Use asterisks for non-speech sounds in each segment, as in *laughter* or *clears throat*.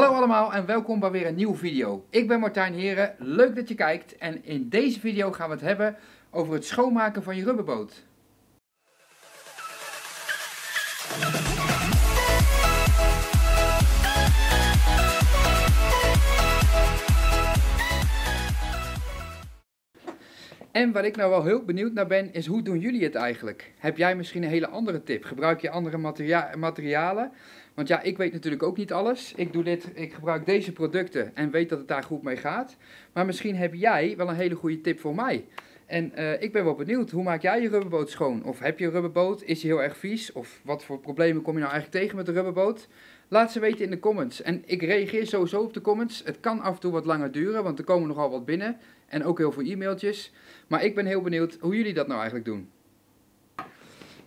Hallo allemaal en welkom bij weer een nieuwe video. Ik ben Martijn Heren, leuk dat je kijkt en in deze video gaan we het hebben over het schoonmaken van je rubberboot. En waar ik nou wel heel benieuwd naar ben, is hoe doen jullie het eigenlijk? Heb jij misschien een hele andere tip? Gebruik je andere materia materialen? Want ja, ik weet natuurlijk ook niet alles. Ik doe dit, ik gebruik deze producten en weet dat het daar goed mee gaat. Maar misschien heb jij wel een hele goede tip voor mij. En uh, ik ben wel benieuwd, hoe maak jij je rubberboot schoon? Of heb je een rubberboot? Is die heel erg vies? Of wat voor problemen kom je nou eigenlijk tegen met de rubberboot? Laat ze weten in de comments. En ik reageer sowieso op de comments. Het kan af en toe wat langer duren, want er komen nogal wat binnen. En ook heel veel e-mailtjes. Maar ik ben heel benieuwd hoe jullie dat nou eigenlijk doen.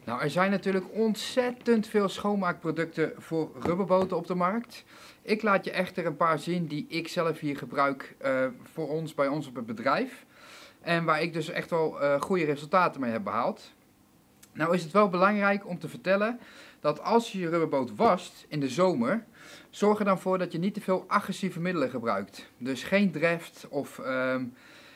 Nou, er zijn natuurlijk ontzettend veel schoonmaakproducten voor rubberboten op de markt. Ik laat je echter een paar zien die ik zelf hier gebruik uh, voor ons, bij ons op het bedrijf. En waar ik dus echt wel uh, goede resultaten mee heb behaald. Nou is het wel belangrijk om te vertellen dat als je je rubberboot wast in de zomer, zorg er dan voor dat je niet te veel agressieve middelen gebruikt. Dus geen dreft of um,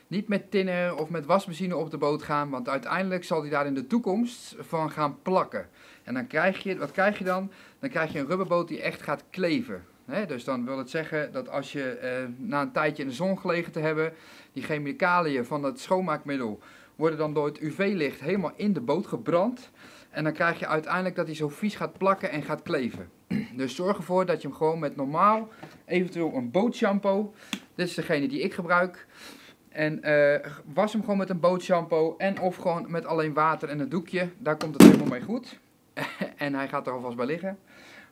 niet met tinnen of met wasmachine op de boot gaan, want uiteindelijk zal die daar in de toekomst van gaan plakken. En dan krijg je, wat krijg je dan? Dan krijg je een rubberboot die echt gaat kleven. dus dan wil het zeggen dat als je eh, na een tijdje in de zon gelegen te hebben, die chemicaliën van het schoonmaakmiddel worden dan door het UV-licht helemaal in de boot gebrand. En dan krijg je uiteindelijk dat hij zo vies gaat plakken en gaat kleven. *clears throat* Dus zorg ervoor dat je hem gewoon met normaal, eventueel een bootshampoo, dit is degene die ik gebruik, en uh, was hem gewoon met een bootshampoo en of gewoon met alleen water en een doekje. Daar komt het helemaal mee goed. *laughs* en hij gaat er alvast bij liggen.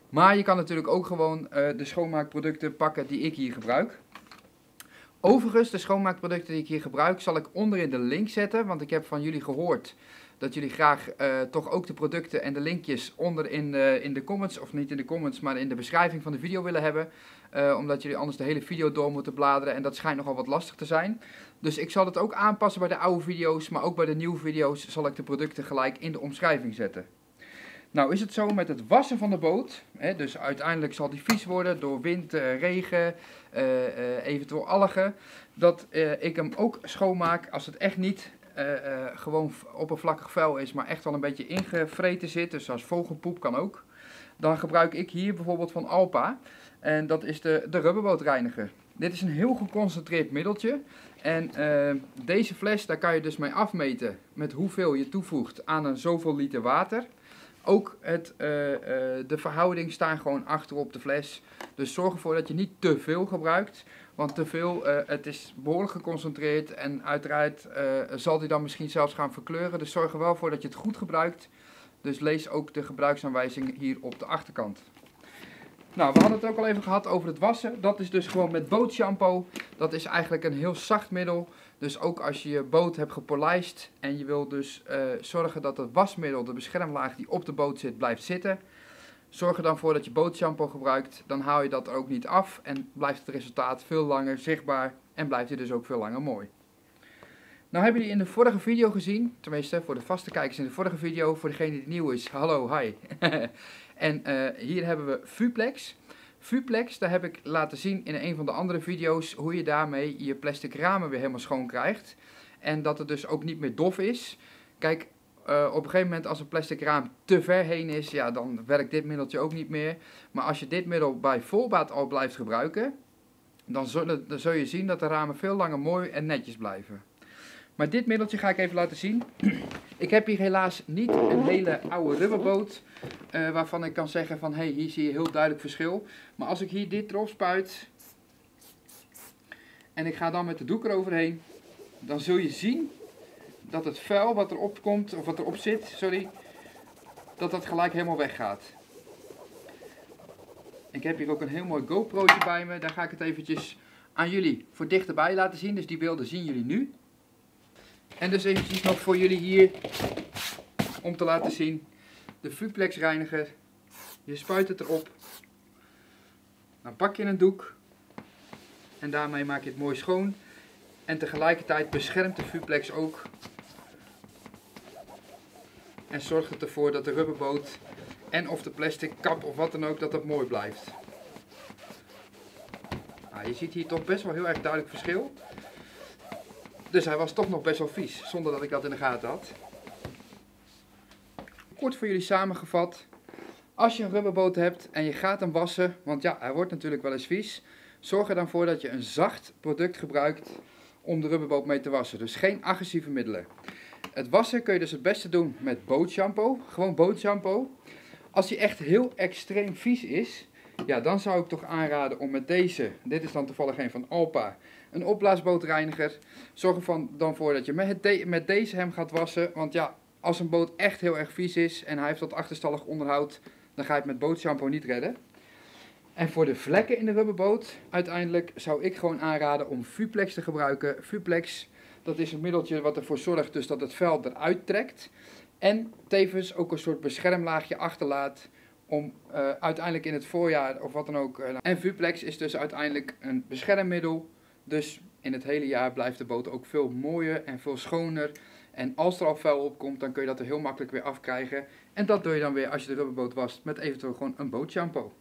Maar je kan natuurlijk ook gewoon uh, de schoonmaakproducten pakken die ik hier gebruik. Overigens, de schoonmaakproducten die ik hier gebruik zal ik onderin de link zetten. Want ik heb van jullie gehoord dat jullie graag uh, toch ook de producten en de linkjes onder in de, in de comments, of niet in de comments, maar in de beschrijving van de video willen hebben. Uh, omdat jullie anders de hele video door moeten bladeren en dat schijnt nogal wat lastig te zijn. Dus ik zal het ook aanpassen bij de oude video's, maar ook bij de nieuwe video's zal ik de producten gelijk in de omschrijving zetten. Nou is het zo met het wassen van de boot, hè, dus uiteindelijk zal die vies worden door wind, uh, regen, uh, eventueel algen, dat ik hem ook schoonmaak als het echt niet gewoon oppervlakkig vuil is, maar echt wel een beetje ingevreten zit, dus als vogelpoep kan ook. Dan gebruik ik hier bijvoorbeeld van Alpa en dat is de, de rubberbootreiniger. Dit is een heel geconcentreerd middeltje. En deze fles, daar kan je dus mee afmeten met hoeveel je toevoegt aan een zoveel liter water. Ook het, uh, uh, de verhouding staan gewoon achter op de fles. Dus zorg ervoor dat je niet te veel gebruikt. Want te veel, het is behoorlijk geconcentreerd en uiteraard zal die dan misschien zelfs gaan verkleuren. Dus zorg er wel voor dat je het goed gebruikt. Dus lees ook de gebruiksaanwijzing hier op de achterkant. Nou, we hadden het ook al even gehad over het wassen. Dat is dus gewoon met bootshampoo. Dat is eigenlijk een heel zacht middel. Dus ook als je je boot hebt gepolijst en je wil dus uh, zorgen dat het wasmiddel, de beschermlaag die op de boot zit, blijft zitten. Zorg er dan voor dat je bootshampoo gebruikt. Dan haal je dat er ook niet af en blijft het resultaat veel langer zichtbaar en blijft hij dus ook veel langer mooi. Nou hebben jullie in de vorige video gezien, tenminste voor de vaste kijkers in de vorige video, voor degene die nieuw is, hallo, hi. *laughs* En uh, hier hebben we Fuplex. Fuplex, daar heb ik laten zien in een van de andere video's hoe je daarmee je plastic ramen weer helemaal schoon krijgt. En dat het dus ook niet meer dof is. Kijk, uh, op een gegeven moment als een plastic raam te ver heen is, ja, dan werkt dit middeltje ook niet meer. Maar als je dit middel bij volbaat al blijft gebruiken, dan zul, dan zul je zien dat de ramen veel langer mooi en netjes blijven. Maar dit middeltje ga ik even laten zien. *clears throat* Ik heb hier helaas niet een hele oude rubberboot. Uh, waarvan ik kan zeggen van, hé, hey, hier zie je heel duidelijk verschil. Maar als ik hier dit erop spuit. En ik ga dan met de doek eroverheen. Dan zul je zien dat het vuil wat erop komt, of wat erop zit, sorry. Dat dat gelijk helemaal weggaat. Ik heb hier ook een heel mooi GoPro'tje bij me. Daar ga ik het eventjes aan jullie voor dichterbij laten zien. Dus die beelden zien jullie nu. En dus eventjes nog voor jullie hier om te laten zien de Fuplex reiniger. Je spuit het erop. Dan pak je een doek en daarmee maak je het mooi schoon. En tegelijkertijd beschermt de Fuplex ook. En zorgt het ervoor dat de rubberboot en of de plastic kap of wat dan ook, dat dat mooi blijft. je ziet hier toch best wel heel erg duidelijk verschil. Dus hij was toch nog best wel vies, zonder dat ik dat in de gaten had. Kort voor jullie samengevat. Als je een rubberboot hebt en je gaat hem wassen, want ja, hij wordt natuurlijk wel eens vies. Zorg er dan voor dat je een zacht product gebruikt om de rubberboot mee te wassen. Dus geen agressieve middelen. Het wassen kun je dus het beste doen met bootshampoo. Gewoon bootshampoo. Als die echt heel extreem vies is, ja, dan zou ik toch aanraden om met deze, dit is dan toevallig een van Alpa, een opblaasbootreiniger. Zorg er dan voor dat je met, met deze hem gaat wassen. Want ja, als een boot echt heel erg vies is en hij heeft dat achterstallig onderhoud, dan ga je het met bootshampoo niet redden. En voor de vlekken in de rubberboot, uiteindelijk zou ik gewoon aanraden om Fuplex te gebruiken. Fuplex, dat is een middeltje wat ervoor zorgt dus dat het vel eruit trekt. En tevens ook een soort beschermlaagje achterlaat om uh, uiteindelijk in het voorjaar of wat dan ook. Uh, en Vuplex is dus uiteindelijk een beschermmiddel. Dus in het hele jaar blijft de boot ook veel mooier en veel schoner. En als er al vuil op komt, dan kun je dat er heel makkelijk weer afkrijgen. En dat doe je dan weer als je de rubberboot wast met eventueel gewoon een bootshampoo.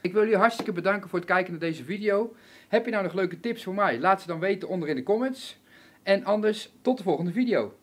Ik wil jullie hartstikke bedanken voor het kijken naar deze video. Heb je nou nog leuke tips voor mij? Laat ze dan weten onder in de comments. En anders, tot de volgende video.